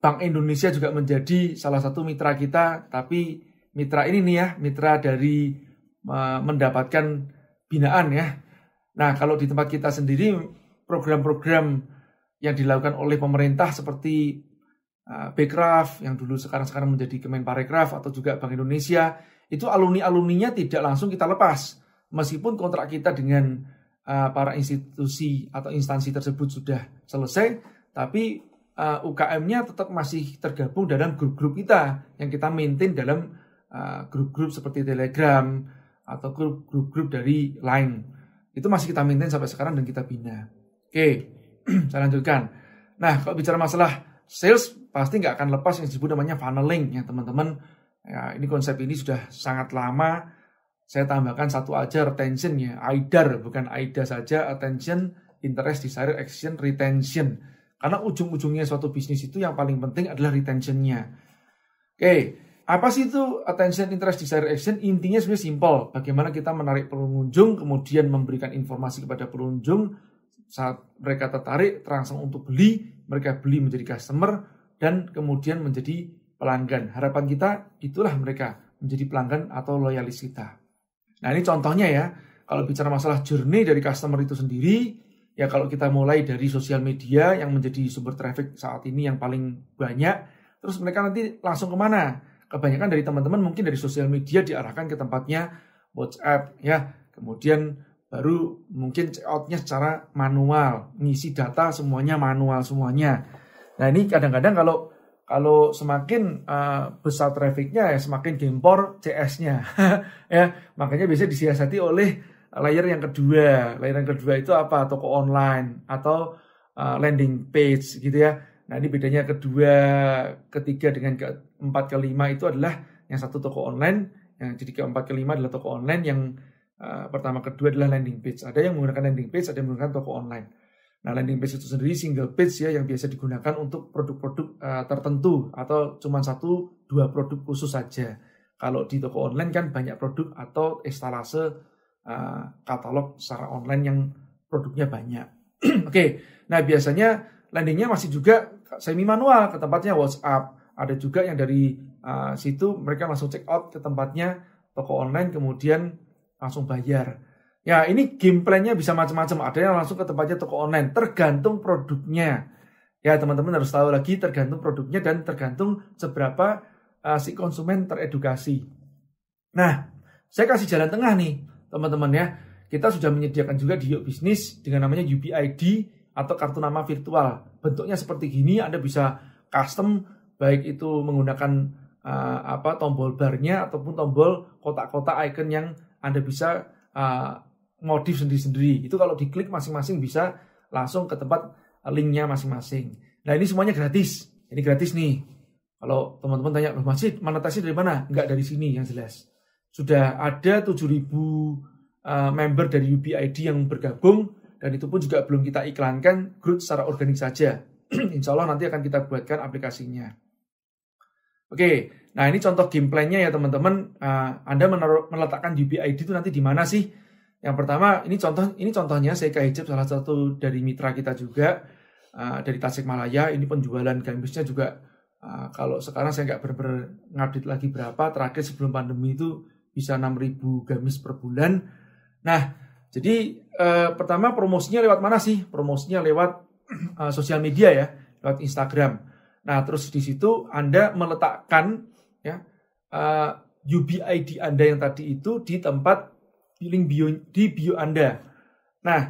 B: Bank Indonesia juga menjadi salah satu mitra kita, tapi mitra ini nih ya, mitra dari uh, mendapatkan binaan ya. Nah, kalau di tempat kita sendiri program-program yang dilakukan oleh pemerintah seperti uh, Bekraf yang dulu sekarang-sekarang menjadi Kemenparekraf atau juga Bank Indonesia, itu alumni-alumninya tidak langsung kita lepas. Meskipun kontrak kita dengan uh, para institusi atau instansi tersebut sudah selesai, tapi uh, UKM-nya tetap masih tergabung dalam grup-grup kita yang kita maintain dalam grup-grup seperti Telegram atau grup-grup dari Line. Itu masih kita maintain sampai sekarang dan kita bina. Oke, [clears throat] saya lanjutkan. Nah, kalau bicara masalah sales, pasti nggak akan lepas yang disebut namanya funneling ya teman-teman. Ya, ini konsep ini sudah sangat lama saya tambahkan satu aja retention ya, AIDAR bukan AIDA saja, attention, interest, desire, action, retention. Karena ujung-ujungnya suatu bisnis itu yang paling penting adalah retentionnya. Oke, apa sih itu attention, interest, desire, action? Intinya sebenarnya simple. Bagaimana kita menarik pengunjung, kemudian memberikan informasi kepada pengunjung, saat mereka tertarik, terangsang untuk beli, mereka beli menjadi customer, dan kemudian menjadi pelanggan. Harapan kita itulah mereka menjadi pelanggan atau loyalis kita. Nah ini contohnya ya, kalau bicara masalah journey dari customer itu sendiri, ya kalau kita mulai dari sosial media yang menjadi sumber traffic saat ini yang paling banyak, terus mereka nanti langsung ke mana? Kebanyakan dari teman-teman mungkin dari sosial media diarahkan ke tempatnya WhatsApp ya, kemudian baru mungkin check outnya secara manual, ngisi data semuanya manual semuanya. Nah ini kadang-kadang kalau kalau semakin uh, besar trafficnya ya semakin gempor CS-nya [laughs] ya makanya biasanya disiasati oleh layer yang kedua. Layer yang kedua itu apa? Toko online atau uh, landing page gitu ya. Nah ini bedanya kedua ketiga dengan keempat kelima itu adalah yang satu toko online yang jadi keempat kelima adalah toko online yang uh, pertama kedua adalah landing page ada yang menggunakan landing page ada yang menggunakan toko online Nah, landing page itu sendiri single page ya yang biasa digunakan untuk produk-produk uh, tertentu atau cuma satu dua produk khusus saja. Kalau di toko online kan banyak produk atau instalase uh, katalog secara online yang produknya banyak. [clears throat] Oke, okay. nah biasanya landingnya masih juga semi manual ke tempatnya WhatsApp. Ada juga yang dari uh, situ mereka langsung check out ke tempatnya toko online kemudian langsung bayar. Ya, ini game plan-nya bisa macam-macam. Ada yang langsung ke tempatnya toko online, tergantung produknya. Ya, teman-teman harus tahu lagi tergantung produknya dan tergantung seberapa uh, si konsumen teredukasi. Nah, saya kasih jalan tengah nih, teman-teman ya. Kita sudah menyediakan juga di Yuk Bisnis dengan namanya UBID atau kartu nama virtual. Bentuknya seperti gini, Anda bisa custom baik itu menggunakan uh, apa tombol barnya ataupun tombol kotak-kotak icon yang Anda bisa uh, modif sendiri-sendiri. Itu kalau diklik masing-masing bisa langsung ke tempat linknya masing-masing. Nah ini semuanya gratis. Ini gratis nih. Kalau teman-teman tanya, masih monetasi dari mana? Enggak dari sini yang jelas. Sudah ada 7.000 uh, member dari UBID yang bergabung dan itu pun juga belum kita iklankan grup secara organik saja. [clears throat] Insya Allah nanti akan kita buatkan aplikasinya. Oke, nah ini contoh game plan-nya ya teman-teman. Uh, Anda menaruh, meletakkan UBID itu nanti di mana sih? Yang pertama, ini contoh ini contohnya Seika Hijab salah satu dari mitra kita juga uh, dari Tasikmalaya. Ini penjualan gamisnya juga uh, kalau sekarang saya nggak benar ngupdate lagi berapa. Terakhir sebelum pandemi itu bisa 6.000 gamis per bulan. Nah, jadi uh, pertama promosinya lewat mana sih? Promosinya lewat uh, [clears throat] sosial media ya, lewat Instagram. Nah, terus di situ Anda meletakkan ya uh, UBID Anda yang tadi itu di tempat link bio di bio Anda. Nah,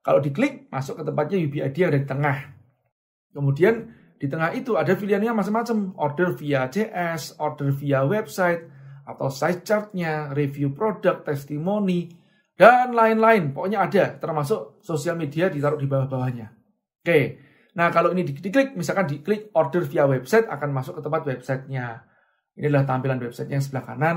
B: kalau diklik masuk ke tempatnya UBID yang ada di tengah. Kemudian di tengah itu ada pilihannya macam-macam. Order via CS, order via website, atau site chartnya, review produk, testimoni, dan lain-lain. Pokoknya ada, termasuk sosial media ditaruh di bawah-bawahnya. Oke, nah kalau ini diklik, misalkan diklik order via website, akan masuk ke tempat websitenya. Inilah tampilan websitenya yang sebelah kanan.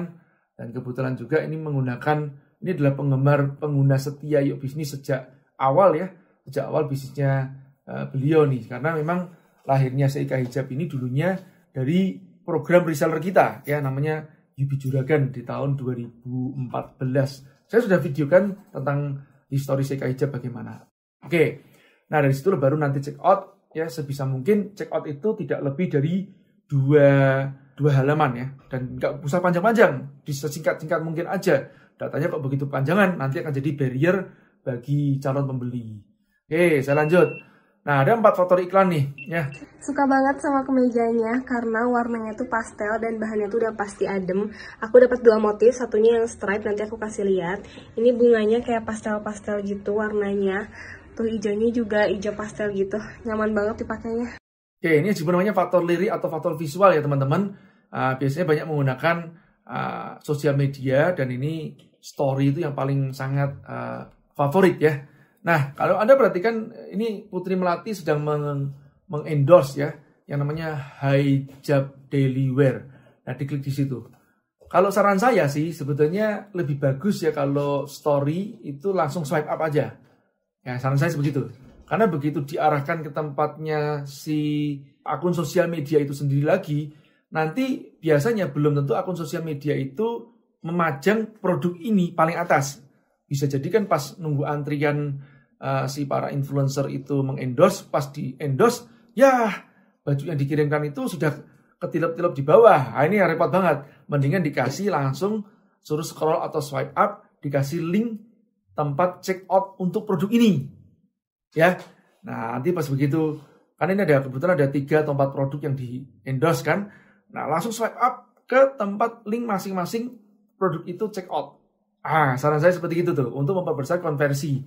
B: Dan kebetulan juga ini menggunakan ini adalah penggemar pengguna setia yuk bisnis sejak awal ya sejak awal bisnisnya uh, beliau nih karena memang lahirnya Seika Hijab ini dulunya dari program reseller kita ya namanya Yubi Juragan di tahun 2014 saya sudah videokan tentang histori Seika Hijab bagaimana oke nah dari situ baru nanti check out ya sebisa mungkin check out itu tidak lebih dari dua dua halaman ya dan nggak usah panjang-panjang disingkat-singkat mungkin aja datanya kok begitu panjangan nanti akan jadi barrier bagi calon pembeli oke saya lanjut Nah, ada empat faktor iklan nih, ya.
C: Suka banget sama kemejanya karena warnanya tuh pastel dan bahannya tuh udah pasti adem. Aku dapat dua motif, satunya yang stripe nanti aku kasih lihat. Ini bunganya kayak pastel-pastel gitu warnanya. Tuh hijaunya juga hijau pastel gitu. Nyaman banget dipakainya.
B: Oke, ini juga namanya faktor lirik atau faktor visual ya teman-teman. Uh, biasanya banyak menggunakan uh, sosial media dan ini story itu yang paling sangat uh, favorit ya Nah, kalau Anda perhatikan ini Putri Melati sedang meng mengendorse ya yang namanya hijab daily wear. Nah, diklik di situ. Kalau saran saya sih sebetulnya lebih bagus ya kalau story itu langsung swipe up aja. Ya, saran saya seperti itu. Karena begitu diarahkan ke tempatnya si akun sosial media itu sendiri lagi, nanti biasanya belum tentu akun sosial media itu memajang produk ini paling atas. Bisa jadi kan pas nunggu antrian uh, si para influencer itu mengendorse, pas di endorse, ya baju yang dikirimkan itu sudah ketilap-tilap di bawah. Nah, ini repot banget. Mendingan dikasih langsung suruh scroll atau swipe up, dikasih link tempat check out untuk produk ini. Ya, nah nanti pas begitu, kan ini ada kebetulan ada tiga atau empat produk yang di endorse kan. Nah langsung swipe up ke tempat link masing-masing produk itu check out. Ah, saran saya seperti itu tuh untuk memperbesar konversi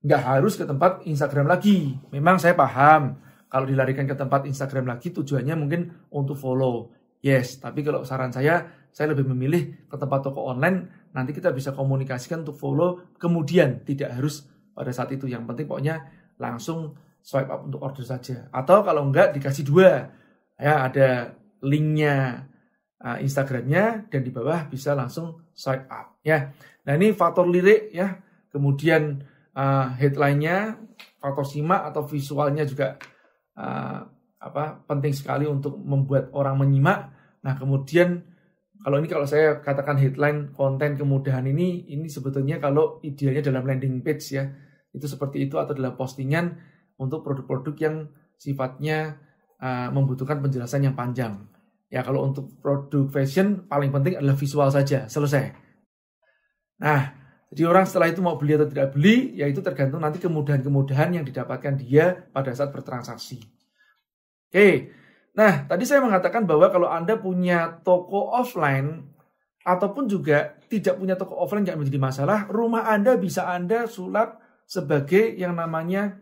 B: nggak harus ke tempat Instagram lagi. Memang saya paham kalau dilarikan ke tempat Instagram lagi tujuannya mungkin untuk follow. Yes, tapi kalau saran saya, saya lebih memilih ke tempat toko online. Nanti kita bisa komunikasikan untuk follow. Kemudian tidak harus pada saat itu. Yang penting pokoknya langsung swipe up untuk order saja. Atau kalau enggak dikasih dua. Ya ada linknya uh, Instagramnya dan di bawah bisa langsung swipe up. Ya, nah ini faktor lirik ya. Kemudian uh, headline-nya, faktor simak atau visualnya juga uh, apa penting sekali untuk membuat orang menyimak. Nah, kemudian kalau ini kalau saya katakan headline konten kemudahan ini ini sebetulnya kalau idealnya dalam landing page ya. Itu seperti itu atau dalam postingan untuk produk-produk yang sifatnya uh, membutuhkan penjelasan yang panjang. Ya kalau untuk produk fashion paling penting adalah visual saja, selesai. Nah, jadi orang setelah itu mau beli atau tidak beli, yaitu tergantung nanti kemudahan-kemudahan yang didapatkan dia pada saat bertransaksi. Oke, nah tadi saya mengatakan bahwa kalau Anda punya toko offline, ataupun juga tidak punya toko offline yang menjadi masalah, rumah Anda bisa Anda sulap sebagai yang namanya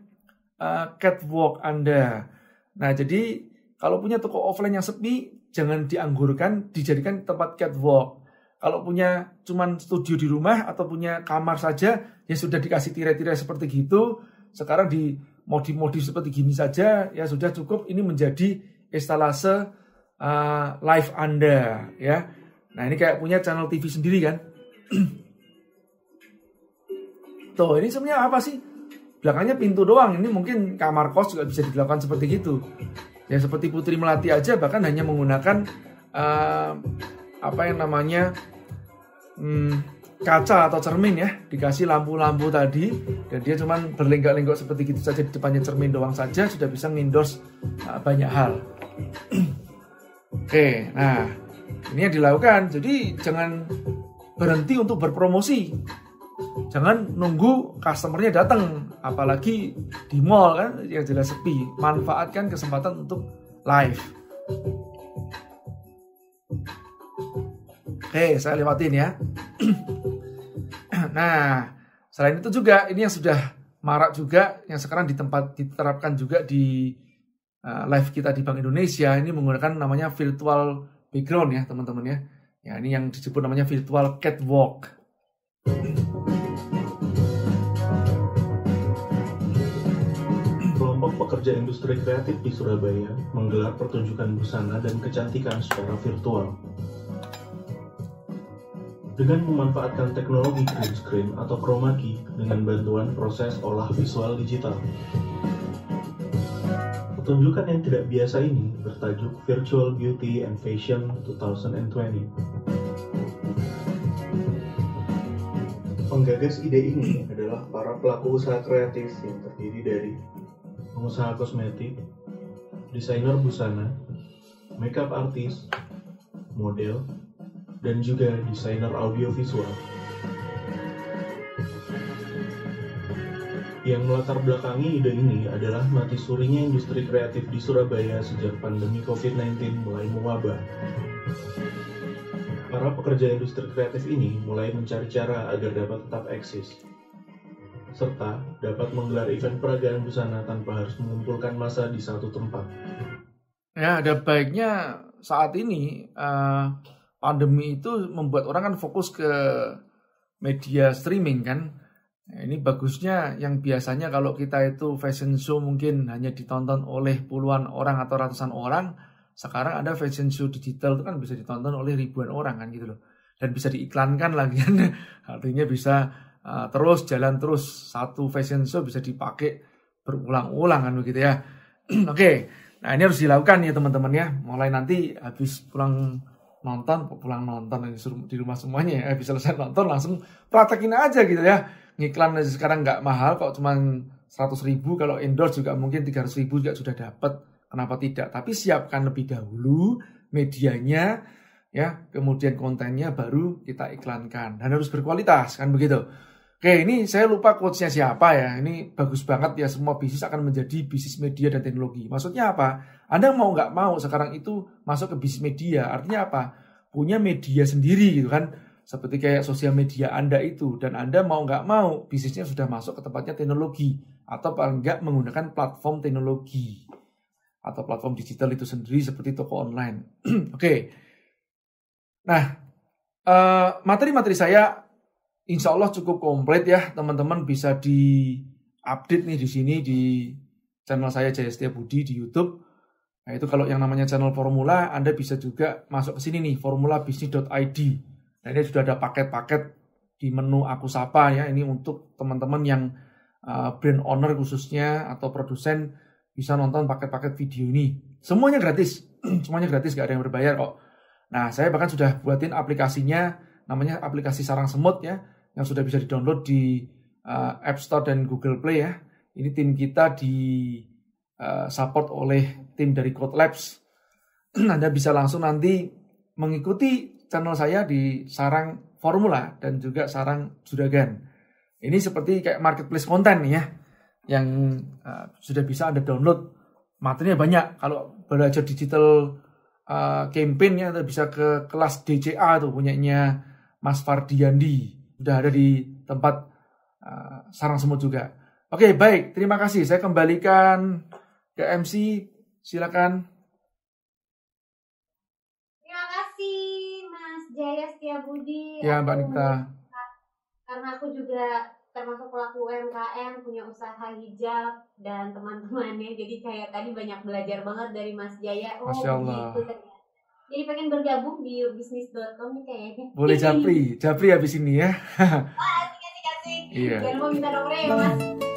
B: uh, catwalk Anda. Nah, jadi kalau punya toko offline yang sepi, jangan dianggurkan, dijadikan tempat catwalk. Kalau punya cuman studio di rumah atau punya kamar saja, ya sudah dikasih tirai-tirai seperti gitu. Sekarang di modif-modif seperti gini saja, ya sudah cukup. Ini menjadi instalase uh, live Anda, ya. Nah ini kayak punya channel TV sendiri kan. [clears throat] Tuh, ini sebenarnya apa sih? Belakangnya pintu doang. Ini mungkin kamar kos juga bisa dilakukan seperti gitu. Ya seperti Putri Melati aja bahkan hanya menggunakan uh, apa yang namanya hmm, kaca atau cermin ya dikasih lampu-lampu tadi dan dia cuman berlenggak-lenggok seperti gitu saja di depannya cermin doang saja sudah bisa ngindos uh, banyak hal [clears throat] oke nah ini yang dilakukan. Jadi jangan berhenti untuk berpromosi. Jangan nunggu customernya datang apalagi di mall kan yang jelas sepi. Manfaatkan kesempatan untuk live. Oke, saya lewatin ya. [clears throat] nah, selain itu juga ini yang sudah marak juga yang sekarang di tempat diterapkan juga di uh, live kita di Bank Indonesia ini menggunakan namanya virtual background ya teman-teman ya. Ya ini yang disebut namanya virtual catwalk.
D: Kelompok pekerja industri kreatif di Surabaya menggelar pertunjukan busana dan kecantikan secara virtual dengan memanfaatkan teknologi green screen atau chroma key dengan bantuan proses olah visual digital. Pertunjukan yang tidak biasa ini bertajuk Virtual Beauty and Fashion 2020. Penggagas ide ini adalah para pelaku usaha kreatif yang terdiri dari pengusaha kosmetik, desainer busana, makeup artist, model, dan juga desainer audiovisual. Yang melatar belakangi ide ini adalah mati surinya industri kreatif di Surabaya sejak pandemi COVID-19 mulai mewabah. Para pekerja industri kreatif ini mulai mencari cara agar dapat tetap eksis, serta dapat menggelar event peragaan busana tanpa harus mengumpulkan massa di satu tempat.
B: Ya, ada baiknya saat ini uh, pandemi itu membuat orang kan fokus ke media streaming kan. Nah, ini bagusnya yang biasanya kalau kita itu fashion show mungkin hanya ditonton oleh puluhan orang atau ratusan orang, sekarang ada fashion show digital itu kan bisa ditonton oleh ribuan orang kan gitu loh. Dan bisa diiklankan lagi kan. [laughs] Artinya bisa uh, terus jalan terus satu fashion show bisa dipakai berulang-ulang kan begitu ya. [clears throat] Oke. Okay. Nah, ini harus dilakukan ya teman-teman ya. Mulai nanti habis pulang nonton, pulang nonton di rumah semuanya ya, bisa selesai nonton langsung praktekin aja gitu ya ngiklan sekarang nggak mahal kok cuma 100 ribu. Kalau endorse juga mungkin 300 ribu juga sudah dapat. Kenapa tidak? Tapi siapkan lebih dahulu medianya ya. Kemudian kontennya baru kita iklankan. Dan harus berkualitas kan begitu? Oke ini saya lupa quotesnya siapa ya. Ini bagus banget ya semua bisnis akan menjadi bisnis media dan teknologi. Maksudnya apa? Anda mau nggak mau sekarang itu masuk ke bisnis media. Artinya apa? Punya media sendiri gitu kan seperti kayak sosial media Anda itu dan Anda mau nggak mau bisnisnya sudah masuk ke tempatnya teknologi atau paling nggak menggunakan platform teknologi atau platform digital itu sendiri seperti toko online. [clears throat] Oke, okay. nah eh, materi-materi uh, saya insya Allah cukup komplit ya teman-teman bisa di update nih di sini di channel saya Jaya Setia Budi di YouTube. Nah itu kalau yang namanya channel formula Anda bisa juga masuk ke sini nih formulabisnis.id Nah ini sudah ada paket-paket di menu aku sapa ya. Ini untuk teman-teman yang uh, brand owner khususnya atau produsen bisa nonton paket-paket video ini. Semuanya gratis, [clears throat] semuanya gratis gak ada yang berbayar kok. Nah saya bahkan sudah buatin aplikasinya, namanya aplikasi sarang semut ya, yang sudah bisa di-download di uh, App Store dan Google Play ya. Ini tim kita di uh, support oleh tim dari Code Labs. [clears throat] Anda bisa langsung nanti mengikuti channel saya di Sarang Formula dan juga Sarang Juragan. Ini seperti kayak marketplace konten nih ya, yang uh, sudah bisa Anda download. Materinya banyak. Kalau belajar digital uh, campaign ya, Anda bisa ke kelas DCA tuh punyanya Mas Fardiandi. Sudah ada di tempat uh, Sarang Semut juga. Oke, baik. Terima kasih. Saya kembalikan ke MC. Silakan.
E: Jaya Setia Budi.
B: Ya, Mbak Nita.
E: Karena aku juga termasuk pelaku UMKM, punya usaha hijab dan teman-temannya. Jadi kayak tadi banyak belajar banget dari Mas Jaya.
B: Oh, Masya Allah.
E: gitu ternyata. Jadi pengen bergabung di bisnis.com nih kayaknya.
B: Boleh Japri, Japri habis ini ya. [laughs]
E: Wah, asik asik asik.
B: Iya.
E: Jangan lupa minta nomornya ya Mas.